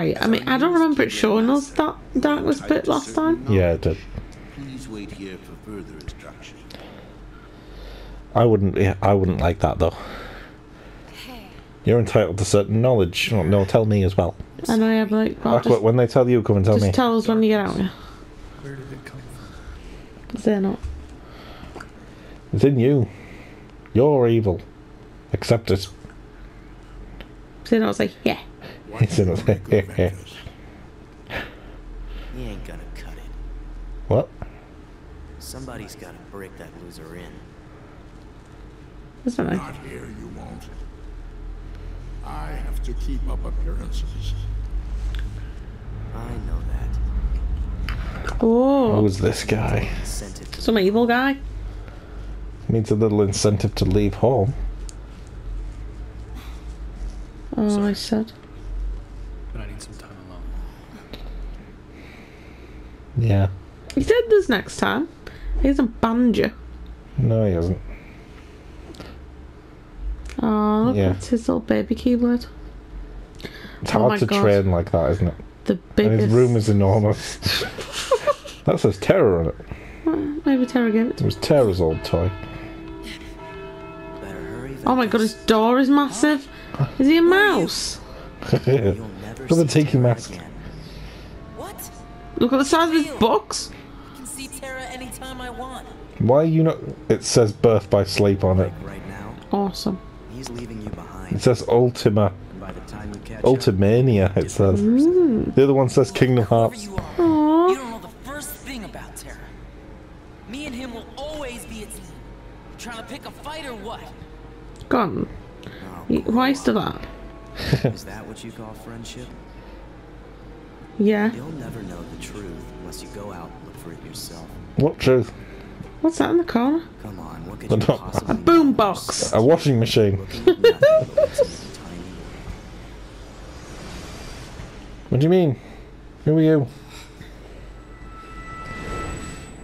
Right, I mean, I don't remember it showing us that darkness bit last time. Yeah, it did. Please wait here for further instruction. I wouldn't. Yeah, I wouldn't like that though. You're entitled to certain knowledge. No, no tell me as well. And I know, yeah, but like, well, Aqua, just, when they tell you, come and tell just me. tell us when you get out. Yeah. Where did it come from? They're not. It's in you. You're evil. Accept it. They're not like, yeah. It's in Make of it. Ventus. He ain't gonna cut it. what? Somebody's gotta break that loser in. That's not nice. Not here, you won't. I have to keep up appearances. I know that. Oh, Who's this guy? Incentive to some evil guy. Needs a little incentive to leave home. Oh, I said. But some time alone. Yeah. He said this next time. He hasn't banned you. No, he hasn't. Oh, look, Yeah. that's his little baby keyboard. It's Oh hard my to God. train like that, isn't it? The And biggest. his room is enormous. that says Terra on it. Maybe Terra gave it It was Terra's old toy. Oh my god, his door is massive. Is he a mouse? You'll Look at the see tiki mask. what? Look at the size of his box. I can see Terra anytime I want. Why are you not? It says Birth by Sleep on it. Right now, Awesome. he's leaving you behind. It says Ultima. By the time you catch up, Ultimania, it says. The other one says Kingdom Hearts. you Aww. you don't know the first thing about Terra. Me and him will always be a team. Trying to pick a fight or what? Gone. Oh, Why is that? is that what you call friendship? Yeah. You'll never know the truth unless you go out and look for it yourself. What truth? What's that in the corner? Come on, what could you possibly A boom box. A washing machine. Looking at nothing but some tiny What do you mean? Who are you?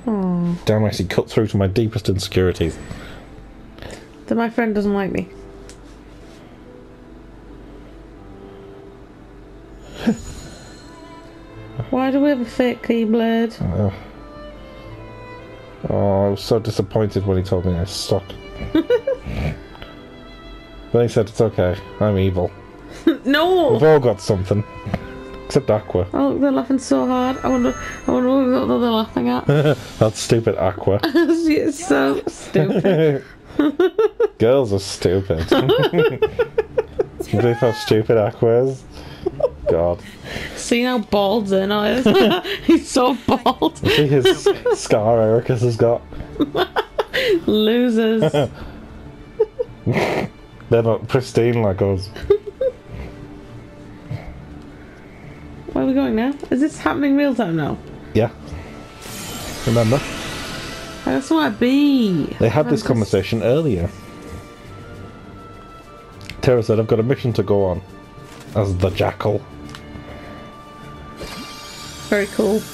Oh, Damn, I actually cut through to my deepest insecurities. that my friend doesn't like me. Why do we have a fake keyblade? Oh. oh, I was so disappointed when he told me I sucked. but he said it's okay. I'm evil. no! We've all got something. Except Aqua. Oh, look, they're laughing so hard. I wonder, I wonder what they're laughing at. That's stupid Aqua. she is so stupid. Girls are stupid. believe how stupid Aqua is? God. See how bald Zeno is? He's so bald. See his scar Eraqus has got? Losers. They're not pristine like us. Where are we going now? Is this happening real time now? Yeah. Remember? That's where I be. They had I'm this just- conversation earlier. Tara said, I've got a mission to go on. As the Jackal. Very cool. It's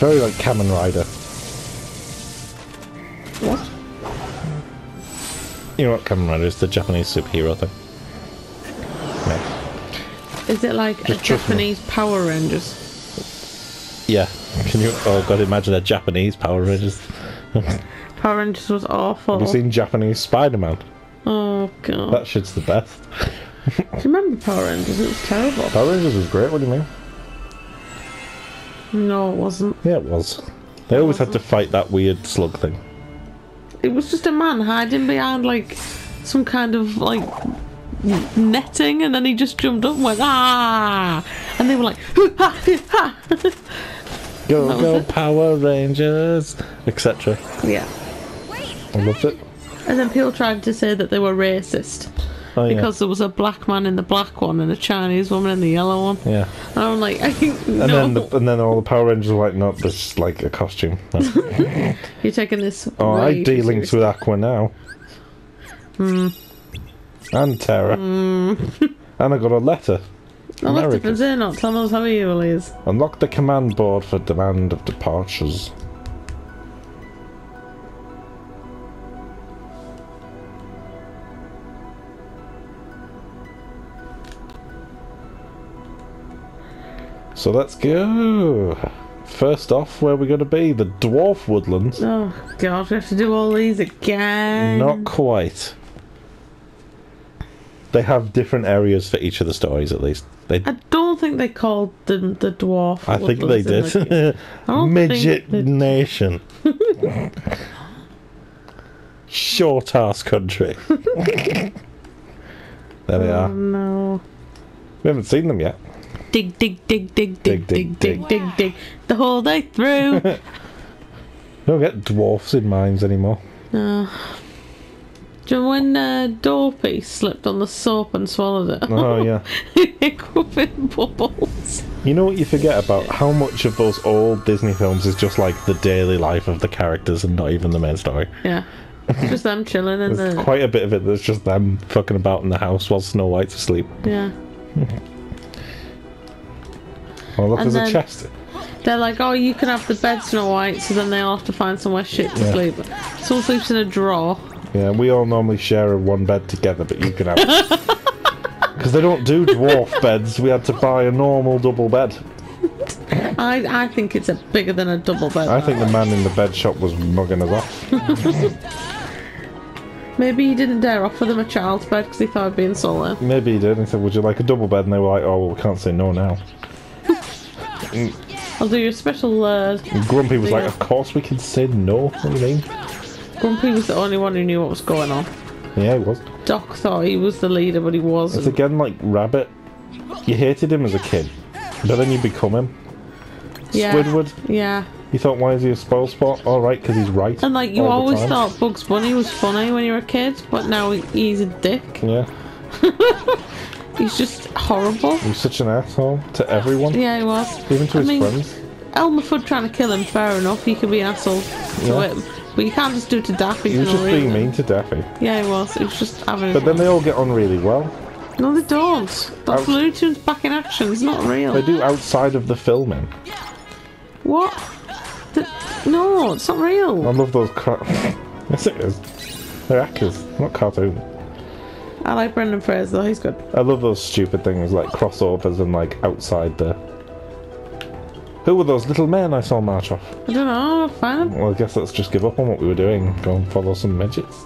very like Kamen Rider. What? You know what Kamen Rider is? The Japanese superhero thing. Yeah. Is it like a Just me. Japanese Power Rangers? Yeah. Can you? Oh god, imagine a Japanese Power Rangers. Power Rangers was awful. Have you seen Japanese Spider-Man? Oh god. That shit's the best. Do you remember Power Rangers? It was terrible. Power Rangers was great. What do you mean? No, it wasn't. Yeah, it was. They always had to fight that weird slug thing. It was just a man hiding behind like some kind of like netting, and then he just jumped up and went ah, and they were like "Hoo, ha, hoo, ha. Go go it. Power Rangers, etc. yeah. I loved it. And then people tried to say that they were racist Oh yeah. because there was a black man in the black one and a Chinese woman in the yellow one. yeah. And I'm like, I think no. And then the, and then all the Power Rangers were like, no, this is like a costume. No. You're taking this. oh, I dealings with Aqua now. Hmm. And Terra. and I got a letter. What's the American. difference here? Not tell us how evil he is. Unlock the command board for demand of departures. So let's go. First off, where are we going to be? The dwarf woodlands. Oh god, we have to do all these again. Not quite. They have different areas for each of the stories, at least. They, I don't think they called them the dwarf. I think they did. the- I don't Midget they- nation. Short ass country. there they Oh are. no. We haven't seen them yet. Dig, dig, dig, dig, dig, Dig, dig, dig, dig. The whole day through. Don't get dwarfs in mines anymore. no. Do you know when uh, Dopey slipped on the soap and swallowed it? Oh yeah. it bubbles. You know what you forget about how much of those old Disney films is just like the daily life of the characters and not even the main story. Yeah. Just them chilling in There's the. quite a bit of it that's just them fucking about in the house while Snow White's asleep. Yeah. Oh look, And there's a chest. They're like, oh, you can have the bed Snow White, so then they'll have to find somewhere shit to Yeah. sleep. Someone sleeps in a drawer. Yeah, we all normally share a one bed together, but you can have. Because they don't do dwarf beds, we had to buy a normal double bed. I I think it's a bigger than a double bed. I think the man in the bed shop was mugging us off. Maybe he didn't dare offer them a child's bed because he thought I'd be insulting. Maybe he did. He said, "Would you like a double bed?" And they were like, "Oh, well, we can't say no now." I'll do you a special. Uh, Grumpy was like, Yeah. "Of course we can say no." What do you mean? Grumpy was the only one who knew what was going on. Yeah, he was. Doc thought he was the leader, but he wasn't. It's again like Rabbit. You hated him as a kid, but then you become him. Yeah. Squidward. Yeah. You thought, why is he a spoil sport? All right, because he's right. And like you all the always time. thought Bugs Bunny was funny when you were a kid, but now he's a dick. Yeah, He's just horrible. he's such an asshole to everyone, Yeah, he was. even to I his mean, friends. Elmer Fudd trying to kill him, fair enough. He could be an asshole to Yeah. him, but you can't just do it to Daffy. He was just being mean to Daffy. Yeah, he was. He was just having. But then they all get on really well. no, they don't. That's Tunes back in action. It's not real. They do outside of the filming. What? The- no, it's not real. I love those. Car- yes, it is. They're actors, not cartoons. I like Brendan Fraser. though, He's good. I love those stupid things like crossovers and like outside the. Who were those little men I saw march off? I don't know. Fine. Well, I guess let's just give up on what we were doing go and follow some midgets.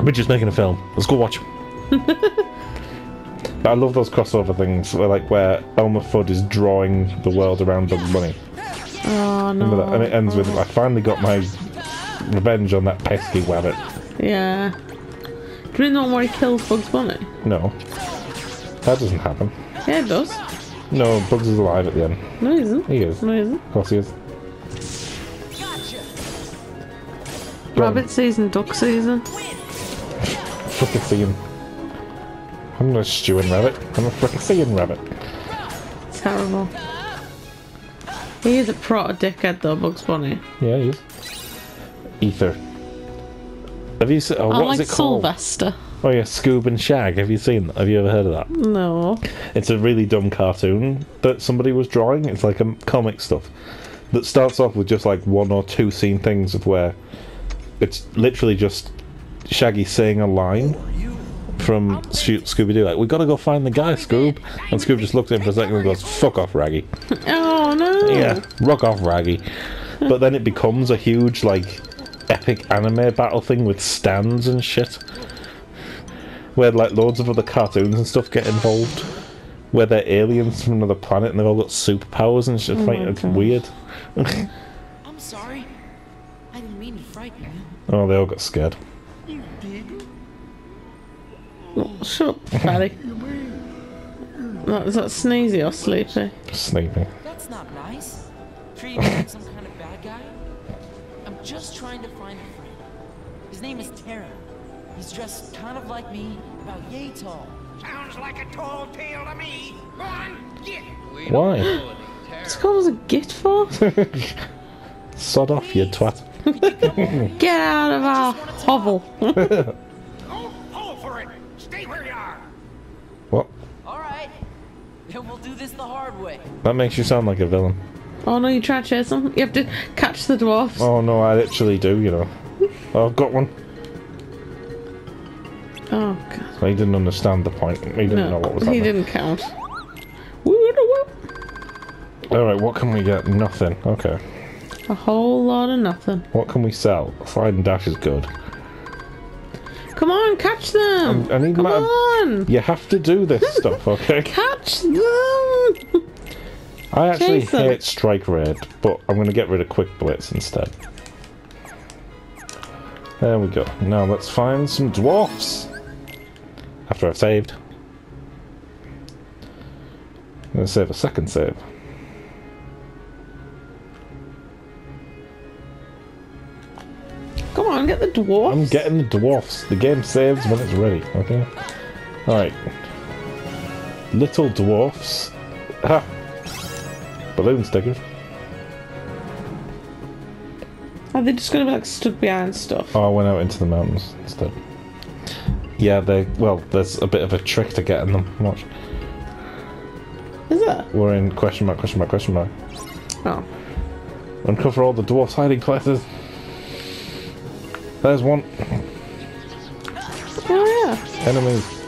Midgets making a film. Let's go watch. I love those crossover things where, like, where Elmer Fudd is drawing the world around Bugs Bunny. Oh no. That? And it ends with, I finally got my revenge on that pesky wabbit. Yeah. Do you know the one where kills Bugs Bunny? No. That doesn't happen. Yeah, it does. No, Bugs is alive at the end. No, he isn't. He is. No, he isn't. Of course he is. Go. Rabbit season, duck season. Fucking seeing. I'm not a stewing rabbit. I'm a fucking seeing rabbit. Terrible. He is a proper dickhead though, Bugs Bunny. Yeah, he is. Ether. Have you seen? Oh, uh, I what like is it called? Sylvester. Oh yeah, Scoob and Shag. Have you seen? that? Have you ever heard of that? No. It's a really dumb cartoon that somebody was drawing. It's like a comic stuff that starts off with just like one or two scene things of where it's literally just Shaggy saying a line from Scooby Doo, like, "We gotta go find the guy, Scoob," and Scoob just looks at him for a second and goes, "Fuck off, Raggy." Oh no. Yeah, rock off, Raggy. But then it becomes a huge, like, epic anime battle thing with stands and shit. Where, like, loads of other cartoons and stuff get involved. Where they're aliens from another planet and they've all got superpowers and shit. Oh like, it's weird. I'm sorry. I didn't mean to frighten you. Oh, they all got scared. Shut up, fatty. That, is that sneezy or sleepy? Sleeping. That's not nice. Treat some just trying to find a friend. His name is Terra. He's dressed kind of like me, about yay tall. Sounds like a tall tale to me. Go on, get. Why? What's it called a git for? Sod off, you twat. Get out of our hovel. Go pull for it. Stay where you are. What? All right. Then we'll do this the hard way. That makes you sound like a villain. Oh no, you try to chase them? You have to catch the dwarfs. Oh no, I literally do, you know. Oh, I've got one. Oh god. He didn't understand the point. He didn't know what was happening. he didn't count. Alright, what can we get? Nothing. Okay. A whole lot of nothing. What can we sell? Slide and dash is good. Come on, catch them! I need Come my- on! You have to do this stuff, okay? Catch them! I actually them. hate Strike Raid, but I'm going to get rid of Quick Blitz instead. There we go. Now let's find some dwarfs. After I've saved. I'm going to save a second save. Come on, get the dwarfs. I'm getting the dwarfs. The game saves when it's ready, okay? Alright. Little dwarfs. Ha! Balloon stickers. Are they just gonna be like stuck behind stuff? Oh, I went out into the mountains instead. Yeah, they. Well, there's a bit of a trick to getting them. Watch. Is it? We're in question mark, question mark, question mark. Oh. Uncover all the dwarfs' hiding places. There's one. Oh yeah. Enemies.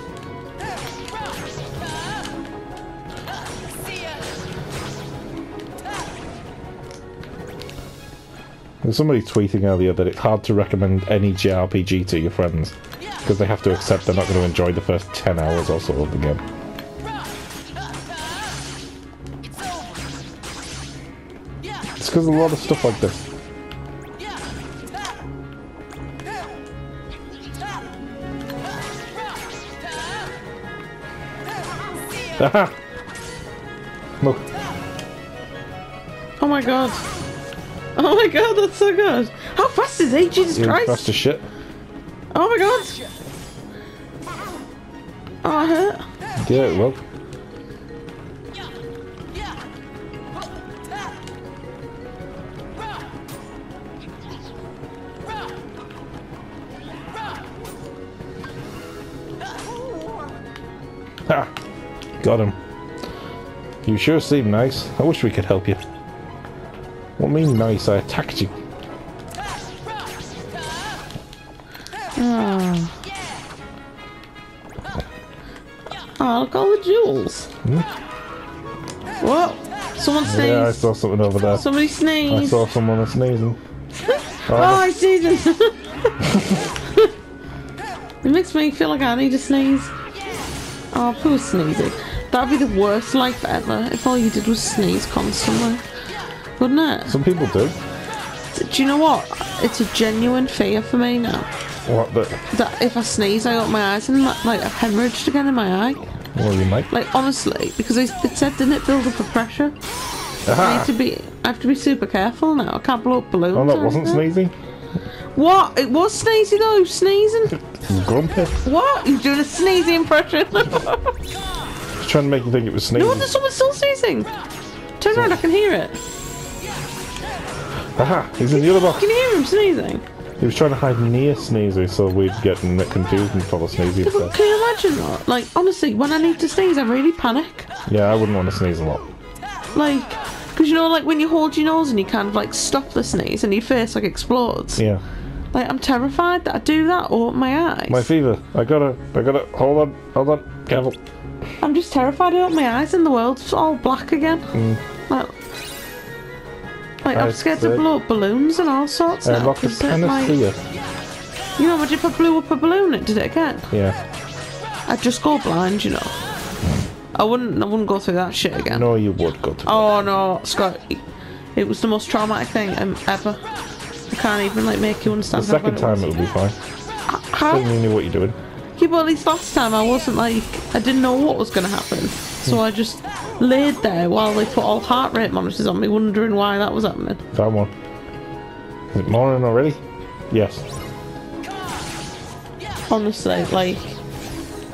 There's somebody tweeting earlier that it's hard to recommend any JRPG to your friends because they have to accept they're not going to enjoy the first 10 hours or so of the game. It's because a lot of stuff like this. Aha! Look, Oh my god. Oh my god, that's so good. How fast is he? Jesus you're Christ. fast as shit. Oh my god. Oh, I hurt. Yeah, well, ha! Got him. You sure seem nice. I wish we could help you. What mean nice? I attacked you. Oh. Oh, look all the jewels. Hmm? Whoa! Someone sneezed. Yeah, I saw something over there. Somebody I saw someone sneezing. Oh, oh, I see sneezed. it makes me feel like I need to sneeze. Oh, poor sneezing. That'd be the worst life ever if all you did was sneeze constantly. Wouldn't it? Some people do. Do you know what? It's a genuine fear for me now. What the? That if I sneeze, I open my eyes and like like, I've hemorrhaged again in my eye. Well, you might. Like honestly, because it said didn't it build up a pressure? I need to be. I have to be super careful now. I can't blow up balloons. Oh, that wasn't sneezing. What? It was sneezy though. Sneezing. Grumpy. what? You're doing a sneezy impression. Just trying to make you think it was sneezing. No, there's someone still sneezing. Turn around. I can hear it. Aha! He's in the other box. Can you hear him sneezing? He was trying to hide near Sneezy so we'd get confused and follow Sneezy Yeah, instead. can you imagine that? Like honestly, when I need to sneeze, I really panic. Yeah, I wouldn't want to sneeze a lot. Like, because you know, like when you hold your nose and you kind of like stop the sneeze and your face like explodes. Yeah. Like I'm terrified that I do that or my eyes. My fever. I gotta. I gotta. Hold on. Hold on. Careful. I'm just terrified I open my eyes and the world's all black again. Mm. Like, like I'm scared to blow up balloons and all sorts Uh, now. lots of 'cause like, panacea. you know, imagine if I blew up a balloon and did it again. Yeah. I'd just go blind, you know. I wouldn't. I wouldn't go through that shit again. No, you would go to. Oh no, Scott! It was the most traumatic thing um, ever. I can't even like make you understand. The second time it it would be fine. How? You knew what you're doing. Yeah, but at least last time I wasn't like I didn't know what was going to happen, so I just laid there while they put all heart rate monitors on me, wondering why that was happening. Found one. Is it morning already? Yes. Honestly, like,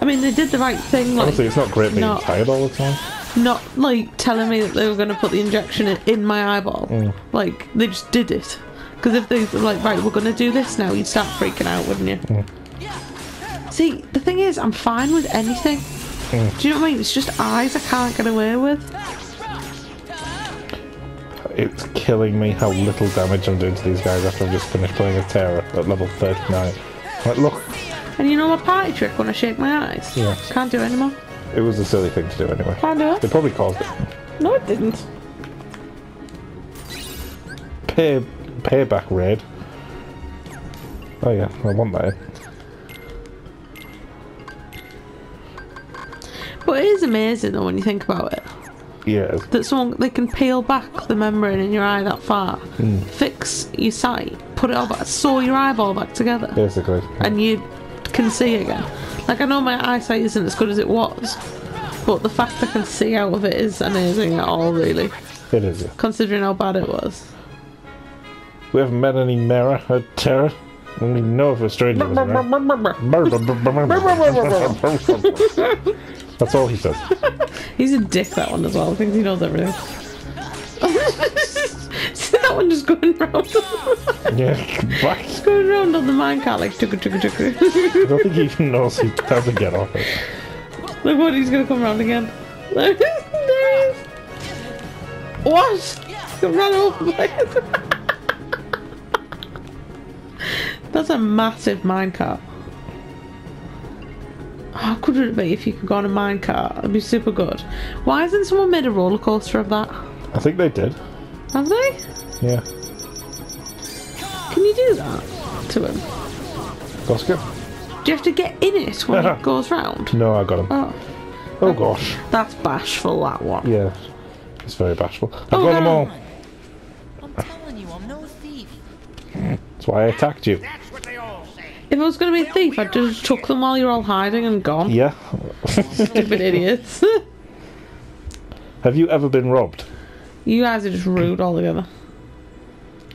I mean, they did the right thing, like Honestly, it's not great being no. tired all the time. not like telling me that they were going to put the injection in, in my eyeball. Mm. Like they just did it. Because if they were like, right, we're going to do this now, you'd start freaking out, wouldn't you? Mm. See, the thing is, I'm fine with anything. Mm. Do you know what I mean? It's just eyes I can't get away with. It's killing me how little damage I'm doing to these guys after I've just finished playing a Terra at level 39. Like, look, And you know my party trick when I shake my eyes? Yeah. Can't do it anymore. it was a silly thing to do anyway. Can't do They it. probably caused it. No, it didn't. pay payback raid. Oh yeah, I want that. But it is amazing though when you think about it. Yeah, That someone they can peel back the membrane in your eye that far, hmm. fix your sight, put it all back, sew your eyeball back together, basically. and you can see again. Like I know my eyesight isn't as good as it was, but the fact I can see out of it is amazing at all, really, It is. yeah. considering how bad it was. We haven't met any Mara or Terra. I don't even know if a stranger was around. That's all he says. He's a dick, that one as well. I think he knows everything. See that one just going round, Yeah, back. going round on the minecart like chugga chugga chugga. I don't think he even knows he, how to get off it. Look what he's gonna come round again. There he is. What? He ran over. That's a massive minecart. How good would it be if you could go on a minecart? It'd be super good. Why hasn't someone made a roller coaster of that? I think they did. Have they? Yeah. Can you do that to him? Oscar? Do you have to get in it when it goes round? No, I got him. Oh, Oh gosh. that's bashful, that one. Yeah. It's very bashful. I've Oh, got them all. I'm telling you, I'm no thief. That's why I attacked you. If I was going to be a thief, I'd just took them while you're all hiding and gone. Yeah. Stupid idiots. Have you ever been robbed? you guys are just rude altogether.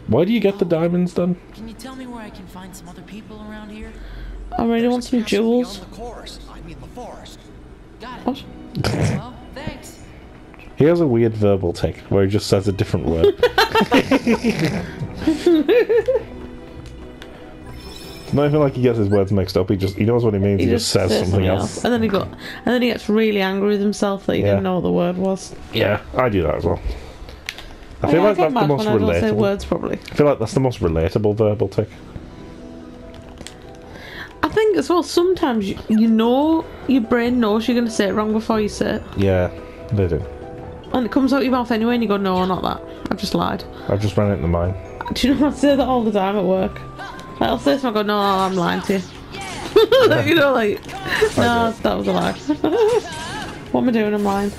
Why do you get the diamonds then? Can you tell me where I can find some other people around here? I really want some jewels. The course. I mean the forest. Got it. What? Well, thanks. He has a weird verbal tick where he just says a different word. it's not even like he gets his words mixed up. He just he knows what he means. He, just, says, something, else. and then he got, and then he gets really angry with himself that he Yeah. didn't know what the word was. Yeah, I do that as well. I feel like that's the most when I say relatable. words properly. I feel like that's the most relatable verbal tick. I think as well. Sometimes you, you know your brain knows you're going to say it wrong before you say it, Yeah, they do. and it comes out your mouth anyway, and you go, "No, I'm not that. I've just lied." I've just ran into mind. Do you know I say that all the time at work? Like, I'll say something, I go, "No, I'm lying to you." you know, like, no, that was a lie. what am I doing? I'm lying.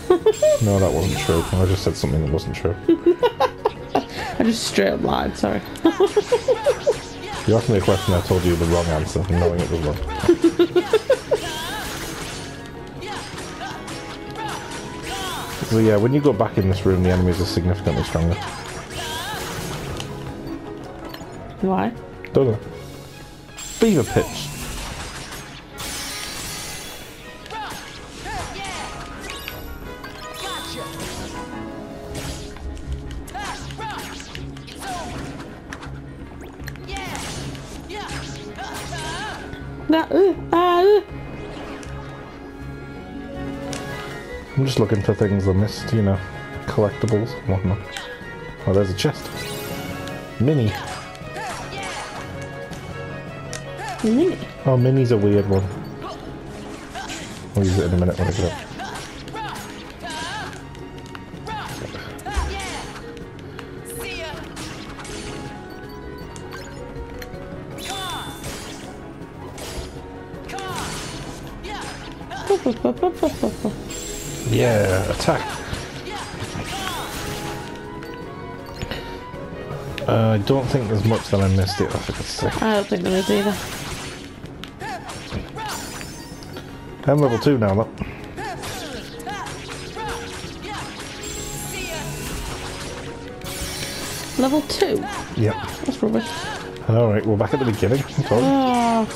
No, that wasn't true. I just said something that wasn't true. I just straight up lied. Sorry. You asked me a question, I told you the wrong answer, knowing it was wrong. So yeah, when you go back in this room, the enemies are significantly stronger. Why? Don't know. Fever Pitch. Uh, ah, uh. I'm just looking for things I missed, you know, collectibles and whatnot. Oh, there's a chest. Mini. Mini. Oh, Mini's a weird one. I'll use it in a minute when I get up. Yeah, attack. Uh, I don't think there's much that I missed it. for God's sake. I don't think there is either. I'm level 2 now, though. Level two. Yep. That's rubbish. Alright, we're back at the beginning. I told you. Oh,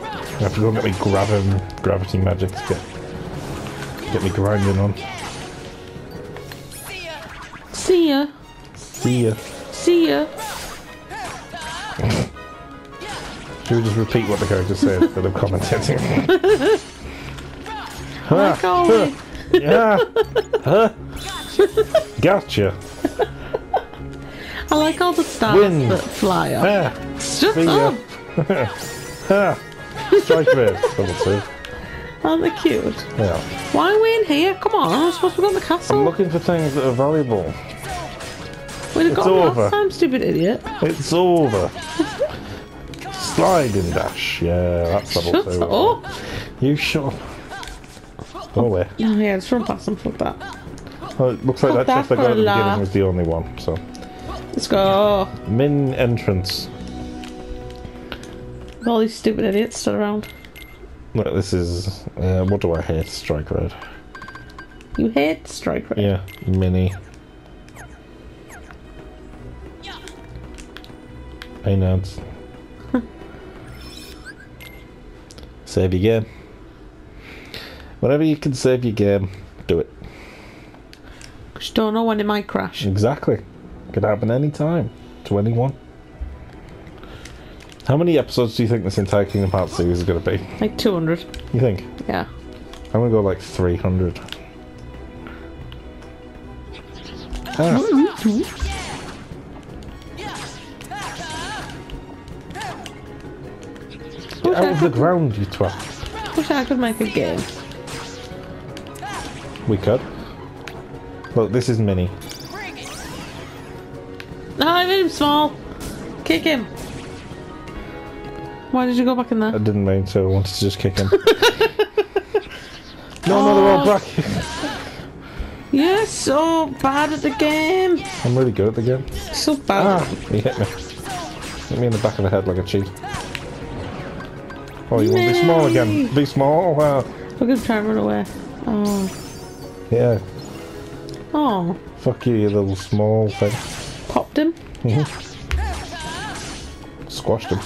I have to go and get me grabbing gravity magic to get, get me grinding on. Should we just repeat what the characters say instead of commentating? Ah, Like yeah. Huh? Gotcha. I like all the stars Wind. that fly up. Ah, Shut up. Strike. Level two. Aren't they cute? Yeah. Why are we in here? Come on, I'm supposed to go in the castle. I'm looking for things that are valuable. We'd have it's got over. last time, stupid idiot. It's over. Sliding dash. Yeah, that's level Shut two. up. You shut up. Go away. Oh yeah, just run past them. Fuck that. Well, it looks like Fuck that chest I that got at the beginning was the only one, so. Let's go. Min entrance. With all these stupid idiots stood around. Look, this is. Uh, what do I hate? Strike raid. You hate strike raid. Yeah, mini. Hey, Nads. Save your game. Whenever you can save your game, do it. Just don't know when it might crash. Exactly. Could happen any time to anyone. How many episodes do you think this entire Kingdom Hearts series is going to be? Like 200. You think? Yeah. I'm going to go like 300. Ah. The ground, you twat. Wish I could make a game. We could. Look, this is mini. No, I made him small. Kick him. Why did you go back in there? I didn't mean to. I wanted to just kick him. no, no, they're all black. You're so bad at the game. I'm really good at the game. So bad. Ah, he hit me. Hit me in the back of the head like a cheat. Oh, you want to be small again? Be small? Wow. Look at him trying to run away. Oh. Yeah. Oh. Fuck you, you little small thing. Popped him. Mm-hmm. Squashed him.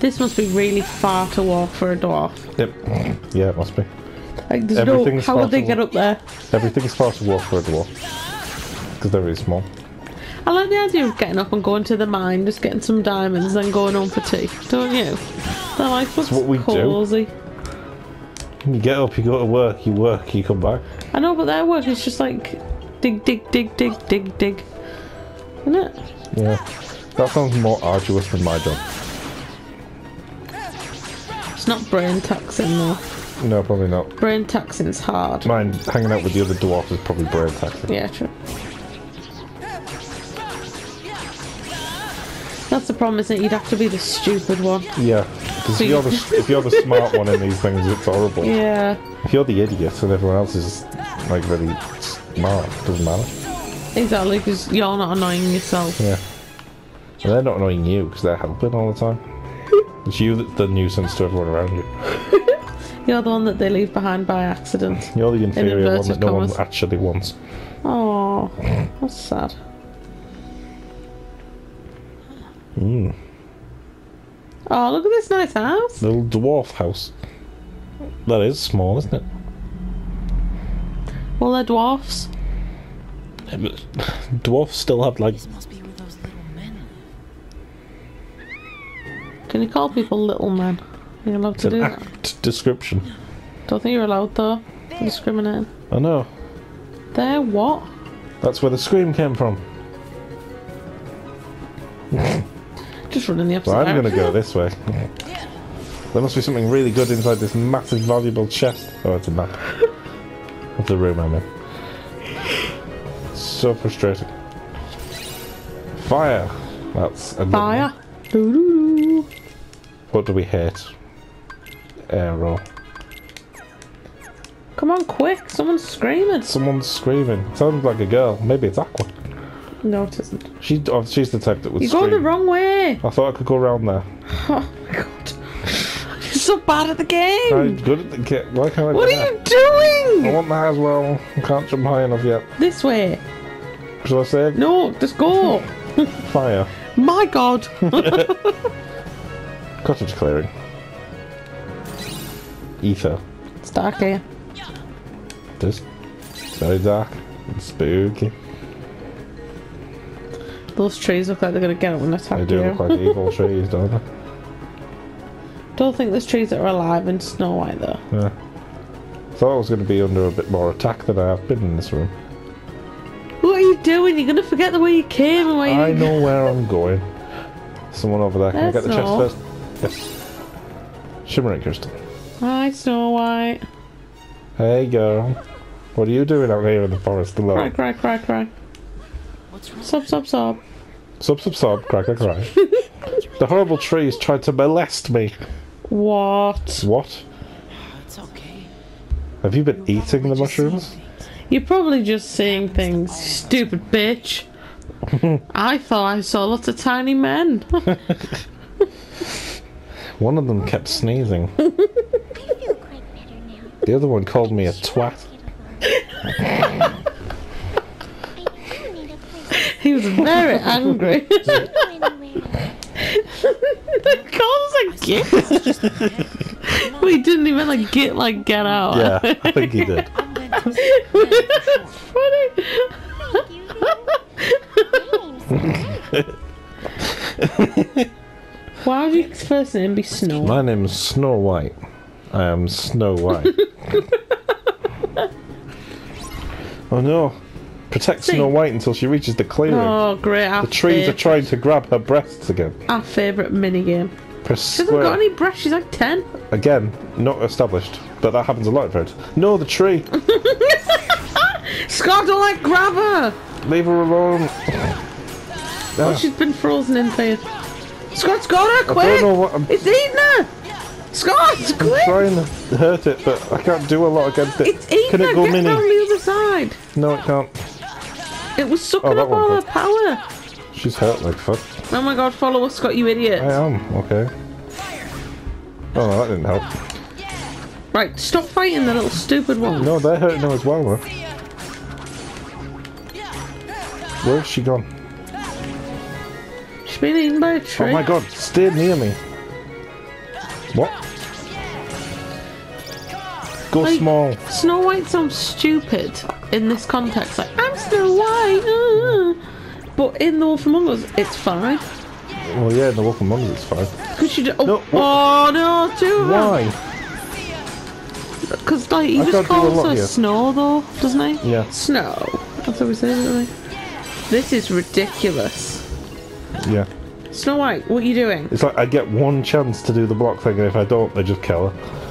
This must be really far to walk for a dwarf. Yep. Yeah, it must be. Like, there's no. How would they get up there? Everything's far to walk for a dwarf. Because they're really small. I like the idea of getting up and going to the mine, just getting some diamonds, then going home for tea. Don't you? They're like, what's what we do. cozy? You get up, you go to work, you work, you come back. I know, but their work is just like dig, dig, dig, dig, dig, dig. Isn't it? Yeah. That sounds more arduous than my job. It's not brain taxing though. No, probably not. Brain taxing's hard. Mine, hanging out with the other dwarfs is probably brain taxing. Yeah, true. That's the problem, isn't it? You'd have to be the stupid one. Yeah, because if you're the if you're the smart one in these things, it's horrible. Yeah, If you're the idiot and everyone else is like really smart, it doesn't matter. exactly, because you're not annoying yourself. Yeah, and they're not annoying you because they're helping all the time. It's you that's the nuisance to everyone around you. You're the one that they leave behind by accident. You're the inferior one that no one actually wants. Oh, that's sad. Mm. Oh, look at this nice house. Little dwarf house. That is small, isn't it? Well, they're dwarfs. Yeah, Dwarfs still have like This must be where those little men live. Can you call people little men? Are you allowed it's to do that? act description. Don't think you're allowed though. Discriminating. I know. They're what? That's where the scream came from. Just running the opposite So I'm going to go this way. There must be something really good inside this massive, valuable chest. Oh, it's a map of the room I'm in. So frustrating. Fire. That's a Fire. Doo-doo-doo. What do we hate? Arrow. Come on, quick! Someone's screaming. Someone's screaming. Sounds like a girl. Maybe it's Aqua. No, it isn't. She, oh, she's the type that would You're scream. going the wrong way. I thought I could go around there. Oh my god. You're so bad at the game. I'm good at the kit. Why can't I What are you doing? I want that as well. I can't jump high enough yet. This way. Shall I save? No, just go. Fire. my god. Cottage clearing. Ether. it's dark here. It is. It's very dark. and spooky. Those trees look like they're gonna get up and attack They do you. look like evil trees, don't they? Don't think there's trees that are alive in Snow White though. Yeah. Thought I was going to be under a bit more attack than I have been in this room. What are you doing? You're gonna forget the way you came and where you I know where I'm going. Someone over there. Can I get the chest first? Yes. Shimmering crystal. I Hi, Snow White. Hey, girl. What are you doing out here in the forest alone? cry, cry, cry. What's wrong? Sob, sob, sob. Sub, sub, sub, cry, cry, cry. the horrible trees tried to molest me. What? What? It's okay. Have you been eating the mushrooms? You're probably just seeing things, stupid bitch. I thought I saw lots of tiny men. One of them kept sneezing. I feel quite better now. The other one called me a twat. I do need a place he was very angry. the go anywhere. they called us a git. but he didn't even like get like get out. Yeah, I think he did. I'm going to take it's funny. Thank you. My name's Why would your first name be Snow? My name is Snow White. I am Snow White. oh no. Protect See? Snow White until she reaches the clearing. Oh, great. Our, the trees are trying to grab her breasts again. our favourite minigame. Press She hasn't got any breasts. She's like 10. Again, not established. But that happens a lot, Fred. No, the tree! Scott, don't like grab her. Leave her alone. Oh, Ah, she's been frozen in for Scott's got her, I quick! don't know what I'm, It's eating her! Scott, I'm trying to hurt it, but I can't do a lot against it. It's eating Can her! it go Get mini? down the other side! No, it can't. It was sucking Oh, up all her power. She's hurt like fuck. Oh my god, follow us, Scott, you idiot. I am, okay. Oh, no, that didn't help. Right, stop fighting the little stupid one. No, they're hurting her as well, though. Where's she gone? She's been eaten by a tree. Oh my god, stay near me. What? Go Like- small. Snow White sounds um, stupid in this context. Like, White. uh." But in The Wolf Among Us, it's fine. Well, yeah, in the Wolf Among Us it's fine. Because she. d- Oh, No, oh no, two of. Why? Because like he I just do calls her here. Snow though, doesn't he? Yeah. Snow. That's what we say? This is ridiculous. Yeah. Snow White, what are you doing? It's like I get one chance to do the block thing, and if I don't, they just kill her.